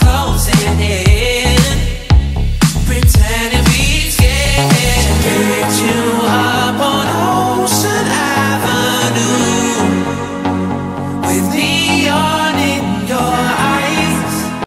closing it.